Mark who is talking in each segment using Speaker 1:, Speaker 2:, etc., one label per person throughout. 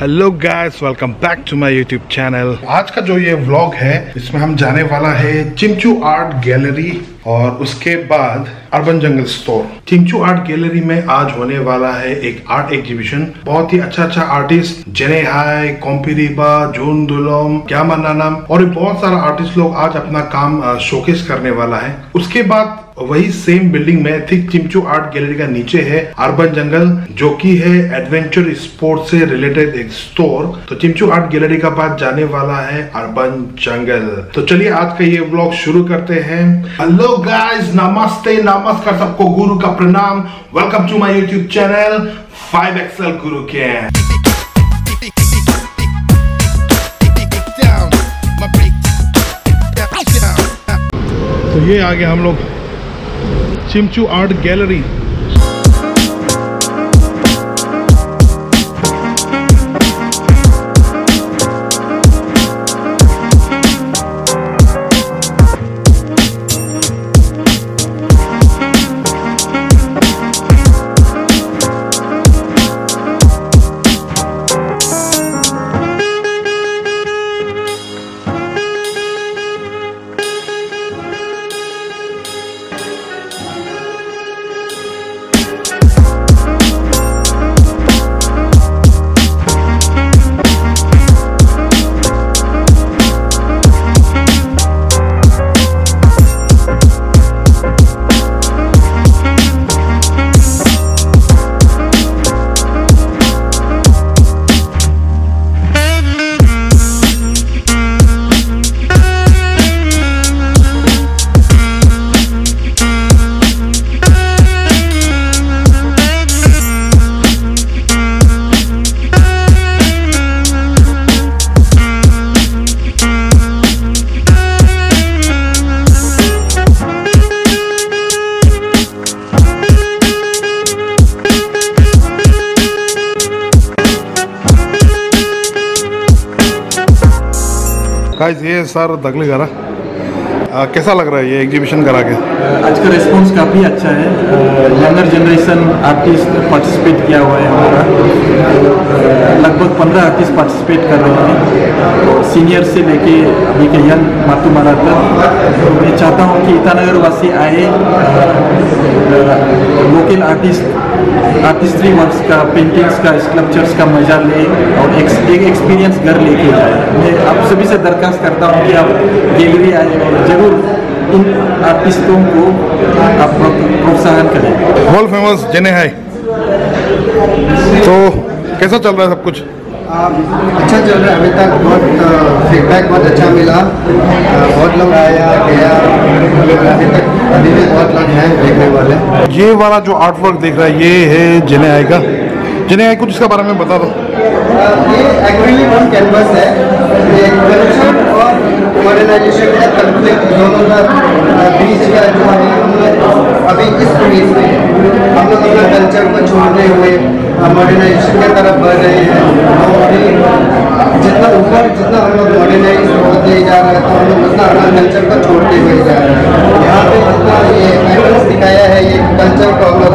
Speaker 1: Hello guys welcome back to my YouTube channel आज का जो ये व्लॉग है, इसमें हम जाने वाला है चिमचू आर्ट गैलरी और उसके बाद urban jungle store Chimchu art gallery में आज होने वाला है एक आर्ट एग्जीबिशन बहुत ही अच्छा अच्छा आर्टिस्ट जेने हाय कॉम्पिरीबा जून दुलोम क्या नाम और बहुत सारा आर्टिस्ट लोग आज अपना काम शोकेस करने वाला है। उसके बाद वही सेम बिल्डिंग में थिक चिमचू आर्ट गैलरी का नीचे है अर्बन जंगल जो कि है एडवेंचर स्पोर्ट से रिलेटेड एक स्टोर तो चिमचू आर्ट गैलरी का बाद जाने वाला है अर्बन जंगल तो चलिए आज का ये ब्लॉग शुरू करते हैं. हेलो गाइस नमस्ते नमस्कार सबको गुरु का प्रणाम. Welcome to my YouTube channel five XL Guru के तो ये आगे हम लोग चिमचू आर्ट गैलरी गाइस ये सर दगली करा कैसा लग रहा है ये एग्जीबिशन करा के?
Speaker 2: आज का रिस्पॉन्स काफ़ी अच्छा है। यंगर जनरेशन आर्टिस्ट पार्टिसिपेट किया हुआ है हमारा। लगभग पंद्रह आर्टिस्ट पार्टिसिपेट कर रहे हैं। सीनियर से लेके अभी के यंग मातू मारा तक। तो मैं चाहता हूँ कि ईटानगर वासी आए लोकल आर्टिस्ट आर्टिस्ट्री वर्क्स का पेंटिंग्स का स्कल्पचर्स का मज़ा ले और एक, एक एक्सपीरियंस घर लेके जाए। मैं आप सभी से दरखास्त करता हूँ कि आप गैलरी आए और ज़रूर इन आर्टिस्टों को आप प्रोत्साहन करें।
Speaker 1: वर्ल्ड फ़ेमस जने है तो कैसा चल रहा है सब कुछ?
Speaker 3: अच्छा चल रहा है। अभी तक बहुत फीडबैक बहुत अच्छा मिला। बहुत लोग आया गया। अभी तक अभी भी बहुत लोग हैं देखने वाले।
Speaker 1: ये वाला जो आर्ट वर्क देख रहा है ये है जिन्हें आएगा जिन्हें आए कुछ इसका बारे में बता दो।
Speaker 3: ये एक्चुअली वन कैनवस है। ये मॉडर्नाइजेशन या कंफ्लिक्ट दोनों का बीच का जो है अभी इस फ़ेज़ में हम लोग अपना कल्चर को छोड़ते हुए मॉडर्नाइजेशन की तरफ़ बढ़ रहे हैं। और जितना ऊपर जितना हम लोग मॉडर्नाइज होते जा रहे हैं तो हम लोग उतना अपना कल्चर को छोड़ते हुए जा रहे हैं। यहाँ पे जितना ये एविडेंस दिखाया है, ये कल्चर को हम लोग,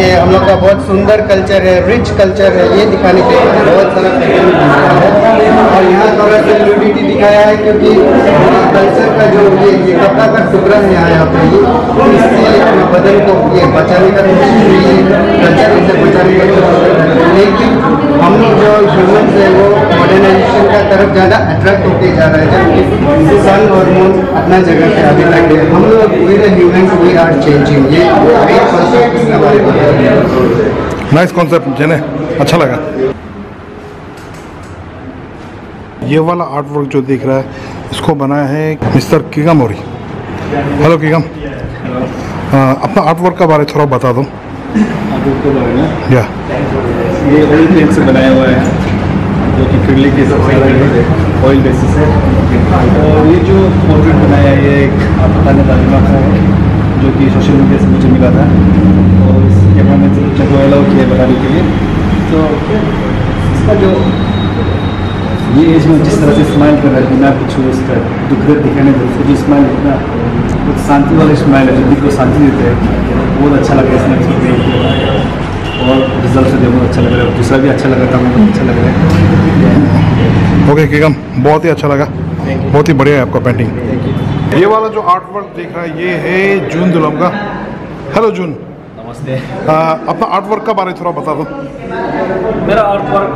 Speaker 3: ये हम लोग का बहुत सुंदर कल्चर है रिच कल्चर है, ये दिखाने के लिए बहुत सारा है और यहाँ थोड़ा सा न्यूडिटी दिखाया है क्योंकि कल्चर का जो ये ये कपड़ा का टुकड़ा है यहाँ यहाँ पे ये इससे अपने बदन को ये बचाने का कोशिश हुई है कल्चर इसे बचाने का लेकिन हम लोग जो ह्यूमन है, वो मॉडर्नाइजेशन का तरफ़ ज़्यादा अट्रैक्ट होते जा रहा है, जबकि सन और मून अपना जगह पे अभी तक है। हम लोग we the humans we are changing ये एक बारे में।
Speaker 1: नाइस कॉन्सेप्ट जने अच्छा लगा। ये वाला आर्ट वर्क जो दिख रहा है इसको बनाया है मिस्टर किगम और हेलो किगम। अपना आर्ट वर्क का बारे थोड़ा बता दो। या।
Speaker 2: ये ऑयल पेंट से बनाया हुआ है जो कि क्रिलिक के ऑयल बेसिस है और ये जो पोर्ट्रेट बनाया है ये एक बताने का है जो कि सोशल मीडिया से मुझे मिला था। और इस कैमरा में जब अलाउ किया बनाने के लिए। तो इसका जो ये एज में जिस तरह से स्माइल कर रहा है बिना कुछ उसका दुख दिखाने उसको जो स्माइल इतना कुछ शांति वाला स्माइल है जो दिल को शांति देते हैं बहुत अच्छा लगा इसमें और रिज़ल्ट से देखो अच्छा लग रहा है। दूसरा भी अच्छा लगा था मुझे अच्छा लग रहा है।
Speaker 1: ओके किगम बहुत ही अच्छा लगा। बहुत ही बढ़िया है आपका पेंटिंग ये वाला जो आर्ट वर्क देख रहा है ये है जून दुलम का हेलो जून
Speaker 2: नमस्ते।
Speaker 1: आ, अपना आर्ट वर्क का बारे में थोड़ा बता दो।
Speaker 4: मेरा आर्ट वर्क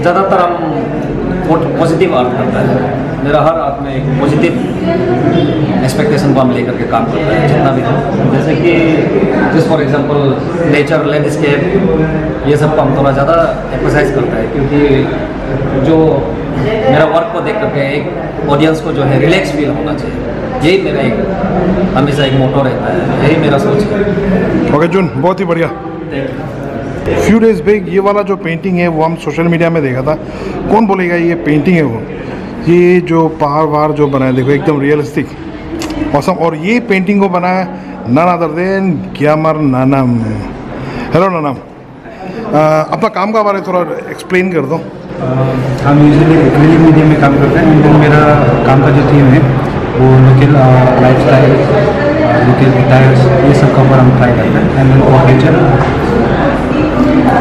Speaker 4: ज़्यादातर हम पॉजिटिव आर्ट करता है। मेरा हर आर्ट में एक पॉजिटिव एक्सपेक्टेशन को हम लेकर के काम करता है जितना भी हो। जैसे कि जिस फॉर एग्जांपल नेचर लैंडस्केप ये सबको हम थोड़ा ज़्यादा एक्सरसाइज करता है क्योंकि जो मेरा वर्क को देख करके एक ऑडियंस को जो है रिलैक्स फील होना चाहिए। यही मेरा एक हमेशा एक मोटो रहता है यही मेरा सोच है।
Speaker 1: ओके जून बहुत ही बढ़िया।
Speaker 4: Thank you
Speaker 1: few days back ये वाला जो पेंटिंग है, वो हम सोशल मीडिया में देखा था। कौन बोलेगा ये पेंटिंग है वो? ये जो पहाड़ वहाड़ जो बनाया देखो, एकदम रियलिस्टिक औसम और ये पेंटिंग को बनाया none other than Gyamar Nanam hello Nanam अपना काम का बारे थोड़ा एक्सप्लेन कर दो।
Speaker 2: हम यूजुअली एक्रेलिक मीडियम में काम करते हैं लेकिन मेरा काम का जो थीम है, वो local life style local attires ये सब का ऊपर हम ट्राई करते हैं। एंड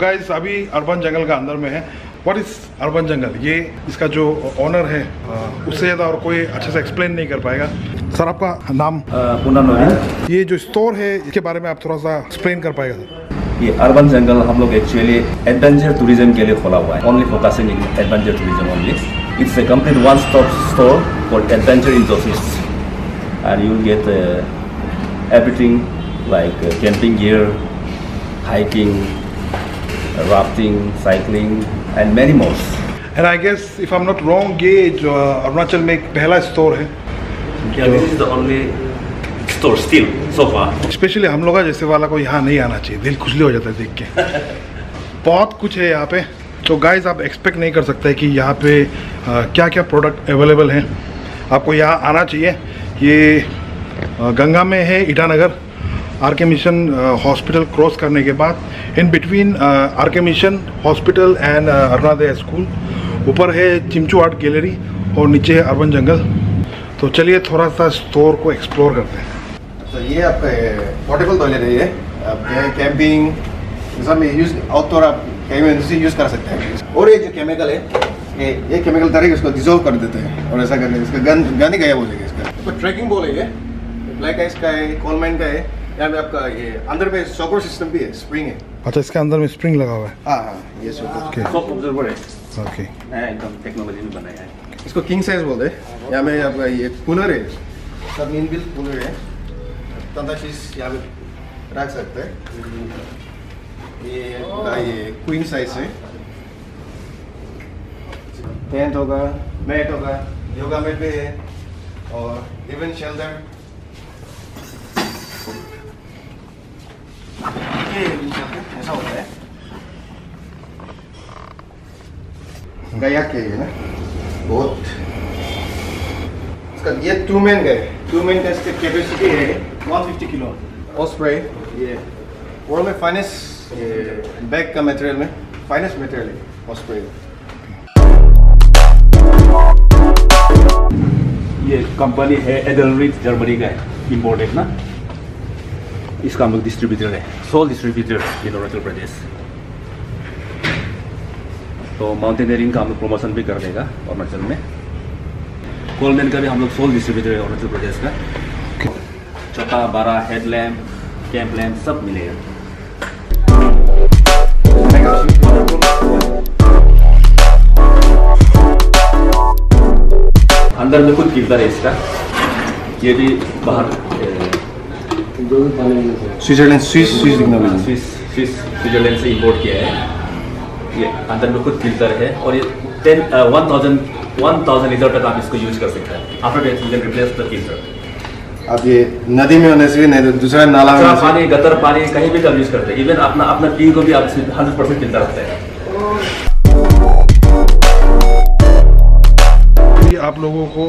Speaker 1: गाइस अभी अर्बन जंगल का अंदर में है। व्हाट इज़ अर्बन जंगल ये इसका जो ओनर है उससे ज़्यादा और कोई अच्छे से एक्सप्लेन नहीं कर पाएगा। सर आपका नाम?
Speaker 2: पूना नवीन।
Speaker 1: ये जो स्टोर है इसके बारे में आप थोड़ा सा एक्सप्लेन कर पाएगा सर
Speaker 5: ये अर्बन जंगल हम लोग एक्चुअली एडवेंचर टूरिज़्म के लिए खोला हुआ है। Only focusing in adventure tourism only it's a complete one stop store for adventure industries and you get everything like camping gear hiking cycling and many mores
Speaker 1: and I guess if I am not wrong ये जो अरुणाचल में एक पहला store है
Speaker 5: this is the only store still so far
Speaker 1: specially हम लोग जैसे वाला को यहाँ नहीं आना चाहिए। दिल खुशली हो जाता है देख के। बहुत कुछ है यहाँ पे। तो गाइज़ आप एक्सपेक्ट नहीं कर सकते कि यहाँ पे आ, क्या क्या प्रोडक्ट अवेलेबल हैं। आपको यहाँ आना चाहिए। ये गंगा में है Itanagar. R K mission hospital cross करने के बाद in between R K mission hospital and Arunodaya school ऊपर है चिमचू आर्ट गैलरी और नीचे है अर्बन जंगल तो चलिए थोड़ा सा स्टोर को एक्सप्लोर करते हैं।
Speaker 6: तो ये आपका पोर्टेबल टॉयलेट है ये। कैंपिंग सब यूज़ आउटडोर आप कहीं में दूसरी यूज़ कर सकते हैं। और ये जो केमिकल है, ये ये केमिकल तरह इसको डिजोल्व कर देते हैं और ऐसा करके इसका गन गन गायब हो जाएगा इसका तो ट्रैकिंग बोल है ये ब्लैक आइस का है कोलमाइन का है। यहाँ पे आपका ये अंदर में सॉकर सिस्टम भी है स्प्रिंग है।
Speaker 1: अच्छा इसके अंदर में स्प्रिंग लगा हुआ है?
Speaker 6: हाँ हाँ ये
Speaker 1: ओके
Speaker 5: ऑब्जर्वर है
Speaker 1: ओके
Speaker 5: एकदम टेक्नोलॉजी में बनाया है।
Speaker 6: इसको किंग साइज़ बोलते हैं। यहाँ में आपका ये कूलर है। सब इन बिल्ट कूलर है। तंदा चीज़ यहाँ पे रख सकते हैं। ये आपका ये क्वीन साइज़ है। टेंट होगा मैट होगा योगा मैट भी है। और इवन शेल्टर ऐसा होता है गया के है ना बहुत इसका ये टू मैन है टू मैन का इसका कैपेसिटी है 150 किलो ऑस्प्रे ये वर्ल्ड में फाइनेस्ट बैग का मटेरियल में फाइनेस्ट मटेरियल है ऑस्प्रे
Speaker 5: ये कंपनी है एडलरिच जर्मनी का है इम्पोर्टेड ना इसका हम लोग डिस्ट्रीब्यूटर है sole distributor in Arunachal Pradesh तो माउंटेनियरिंग का हम लोग प्रमोशन भी कर देगा अरुणाचल में। कोलमैन का भी हम लोग सोल डिस्ट्रीब्यूटर है अरुणाचल प्रदेश का। छोटा बड़ा हेडलैम्प कैंप लैम्प सब मिलेगा अंदर में खुद गिरता है इसका। ये भी बाहर।
Speaker 6: स्विट्जरलैंड स्विस स्विस दिखना
Speaker 5: स्विस स्विस स्विट्जरलैंड से इंपोर्ट किया है। ये अंदर में खुद फ़िल्टर है और ये ten one thousand one thousand litre तक आप इसको यूज़ कर सकते हैं। After you replace the filter
Speaker 6: अब ये नदी में होने से भी नहीं दूसरा नाला में
Speaker 5: पानी गटर पानी कहीं भी आप यूज़ करते हैं। इवन अपना अपना पी को भी आप हंड्रेड परसेंट फ़िल्टर रखते हैं।
Speaker 1: आप लोगों को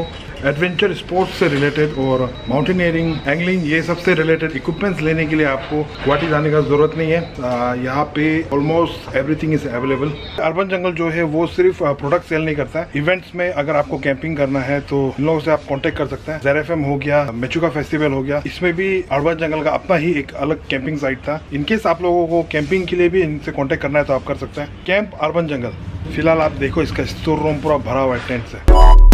Speaker 1: एडवेंचर स्पोर्ट्स से रिलेटेड और माउंटेनियरिंग एंगलिंग ये सबसे रिलेटेड इक्विपमेंट्स लेने के लिए आपको गुवाहाटी जाने का ज़रूरत नहीं है। यहाँ पे almost everything is available urban jungle जो है, वो सिर्फ़ प्रोडक्ट सेल नहीं करता है। इवेंट्स में अगर आपको कैंपिंग करना है तो इन लोगों से आप कॉन्टेक्ट कर सकते हैं। जेर हो गया मेचुका फेस्टिवल हो गया। इसमें भी अर्बन जंगल का अपना ही एक अलग कैंपिंग साइट था। इनकेस आप लोगों को कैंपिंग के लिए भी इनसे कॉन्टेक्ट करना है तो आप कर सकते हैं। कैंप अर्बन जंगल फ़िलहाल आप देखो, इसका स्टोर रूम पूरा भरा हुआ है टेंट से।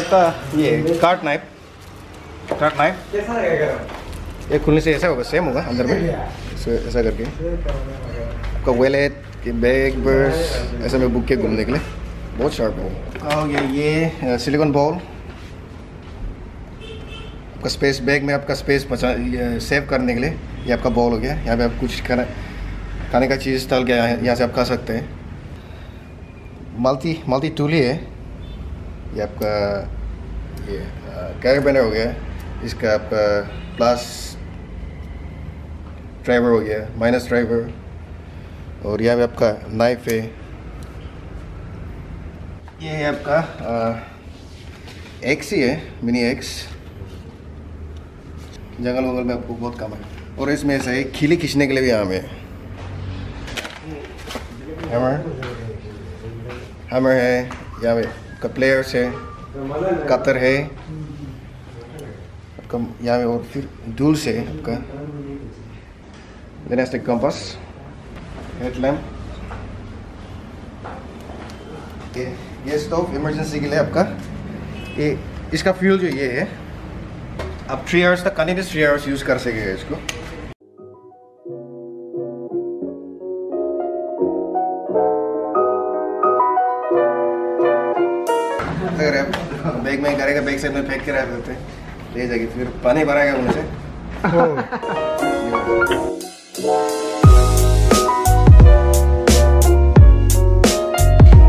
Speaker 6: आपका ये काट नाइफ कार्ट नाइफ ये खुलने से ऐसा होगा सेम होगा अंदर में। ऐसा करके। आपका वैलेट कि बैग बर्स ऐसे में बुक के घूमने के लिए। बहुत शार्प है और ये ये सिलिकॉन बॉल आपका स्पेस बैग में आपका स्पेस बचा सेव करने के लिए ये आपका बॉल हो गया। यहाँ पे आप कुछ खाना खाने का चीज़ डाल के यहाँ यहाँ से आप खा सकते हैं। मल्टी मल्टी टूली है। ये आपका, ये कैरी बैनर हो गया, इसका आपका प्लस ड्राइवर हो गया माइनस ड्राइवर और यहाँ पे आपका नाइफ है। ये है आपका एक्स ही है मिनी एक्स जंगल वंगल में आपको बहुत काम है। और इसमें ऐसा है खिली खींचने के लिए भी यहाँ में हैमर हैमर है, यहाँ पे। आपका प्लेयर्स है, कतर है, आपका यहाँ पे और फिर डूल्स है आपका। देन कंपास हेडलैम्प ये ये स्टोव इमरजेंसी के लिए आपका। ये, इसका फ्यूल जो ये है, आप थ्री आवर्स तक कंटिन्यूस थ्री आवर्स यूज़ कर सकेगा इसको। बैग साइड में फेंक के रख देते हैं। ले जाएगी फिर पानी भराएगा उनसे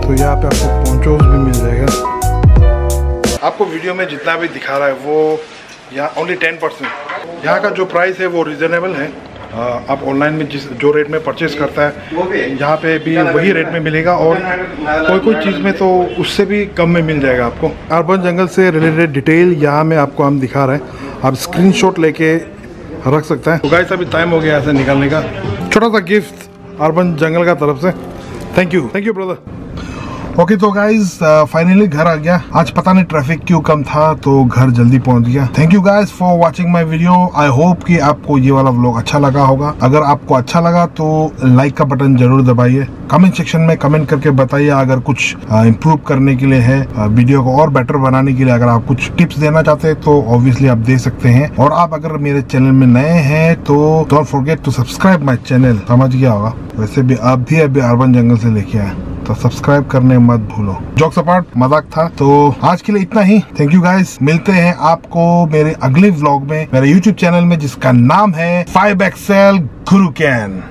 Speaker 1: तो यहाँ पे आपको पोंचोस भी मिल जाएगा। आपको वीडियो में जितना भी दिखा रहा है वो यहाँ ओनली टेन परसेंट यहाँ का जो प्राइस है वो रिजनेबल है। आप ऑनलाइन में जिस जो रेट में परचेज करता है यहाँ पे भी वही रेट में मिलेगा और कोई कोई चीज़ में तो उससे भी कम में मिल जाएगा आपको। अर्बन जंगल से रिलेटेड डिटेल यहाँ में आपको हम दिखा रहे हैं। आप स्क्रीनशॉट लेके रख सकते हैं। तो गाइस अभी टाइम हो गया ऐसे निकालने का। छोटा सा गिफ्ट अर्बन जंगल का तरफ़ से। Thank you thank you brother okay तो गाइज़ फाइनली घर आ गया। आज पता नहीं ट्रैफ़िक क्यों कम था तो घर जल्दी पहुँच गया। Thank you guys for watching my video I hope कि आपको ये वाला व्लॉग अच्छा लगा होगा। अगर आपको अच्छा लगा तो लाइक का बटन ज़रूर दबाइए। कमेंट सेक्शन में कमेंट करके बताइए अगर कुछ इम्प्रूव करने के लिए है। वीडियो को और बेटर बनाने के लिए अगर आप कुछ टिप्स देना चाहते हैं तो ऑब्वियसली आप दे सकते हैं। और आप अगर मेरे चैनल में नए हैं तो don't forget to subscribe my channel समझ गया होगा। वैसे भी आप भी अभी अर्बन जंगल से लेके आए तो सब्सक्राइब करने मत भूलो। जॉक सपाट मज़ाक था। तो आज के लिए इतना ही। थैंक यू गाइस मिलते हैं आपको मेरे अगले व्लॉग में, मेरे यूट्यूब चैनल में, जिसका नाम है फाइव एक्सएल गुरु कैन